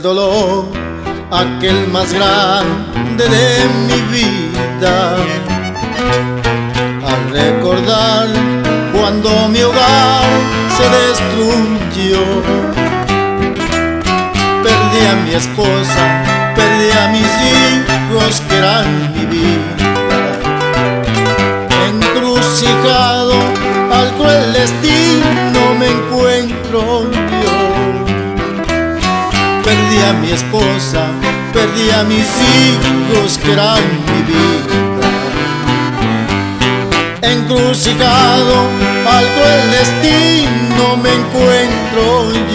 dolor, aquel más grande de mi vida. Al recordar cuando mi hogar se destruyó, perdí a mi esposa, perdí a mis hijos que eran mi vida. Encrucijado al cruel destino Perdí a mi esposa, perdí a mis hijos que eran mi vida. Encrucijado al cruel destino me encuentro yo.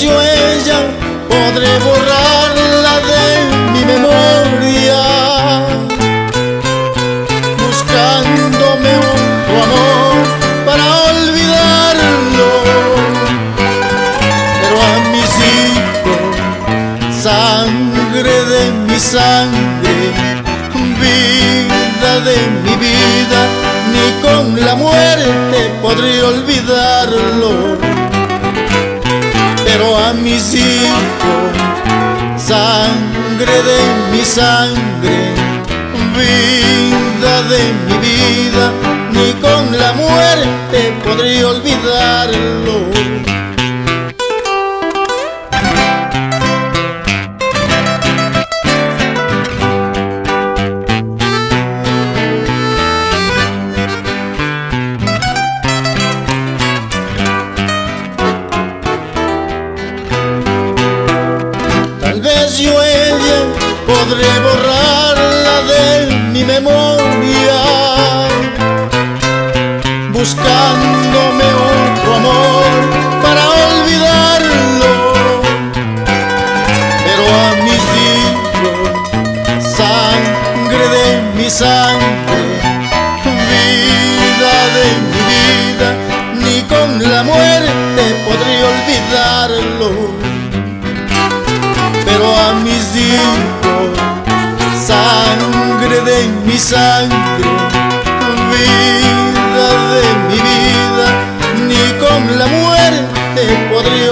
Yo ella podré borrarla de mi memoria buscándome otro amor para olvidarlo. Pero a mis hijos sangre de mi sangre vida de mi vida ni con la muerte podré olvidarlo a mis hijos, sangre de mi sangre, vida de mi vida, ni con la muerte podré olvidarlo. Podré borrarla de mi memoria buscándome otro amor para olvidarlo. Pero a mis hijos sangre de mi sangre vida de mi vida ni con la muerte podré olvidarlo. Pero a sangre vida de mi vida, ni con la muerte olvidarlo.